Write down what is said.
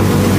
you.